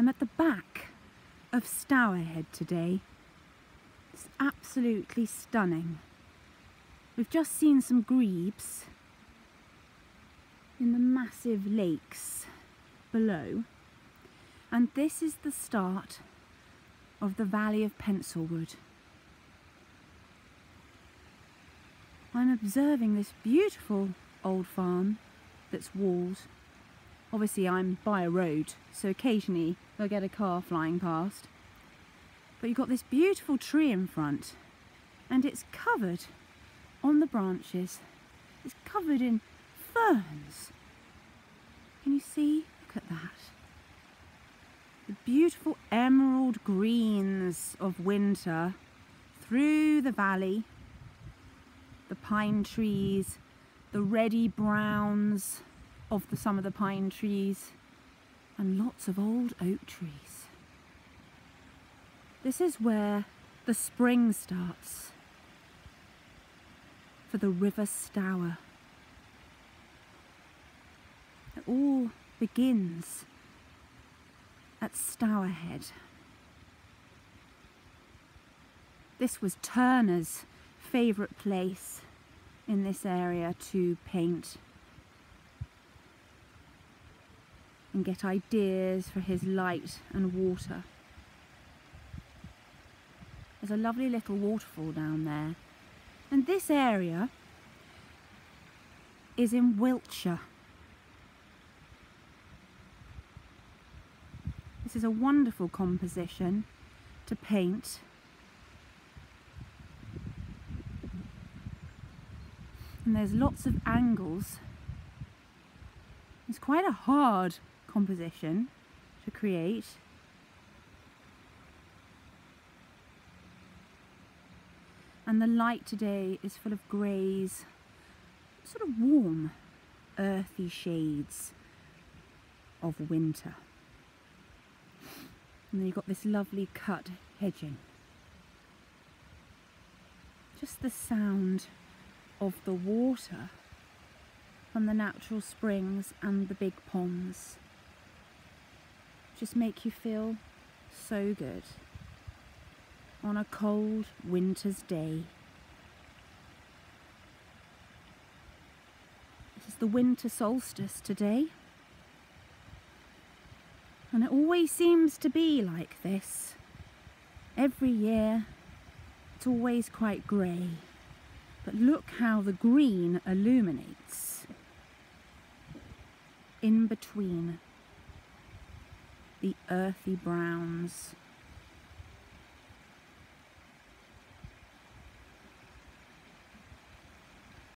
I'm at the back of Stourhead today. It's absolutely stunning. We've just seen some grebes in the massive lakes below and this is the start of the Valley of Penselwood. I'm observing this beautiful old farm that's walled. Obviously I'm by a road, so occasionally you'll get a car flying past. But you've got this beautiful tree in front and it's covered on the branches. It's covered in ferns. Can you see? Look at that. The beautiful emerald greens of winter through the valley the pine trees, the reddy browns of the, some of the pine trees, and lots of old oak trees. This is where the spring starts for the River Stour. It all begins at Stourhead. This was Turner's favourite place in this area to paint and get ideas for his light and water. There's a lovely little waterfall down there and this area is in Wiltshire. This is a wonderful composition to paint and there's lots of angles. It's quite a hard composition to create. And the light today is full of greys, sort of warm, earthy shades of winter. And then you've got this lovely cut hedging. Just the sound of the water from the natural springs and the big ponds just make you feel so good on a cold winter's day. This is the winter solstice today and it always seems to be like this. Every year it's always quite grey. But look how the green illuminates in between the earthy browns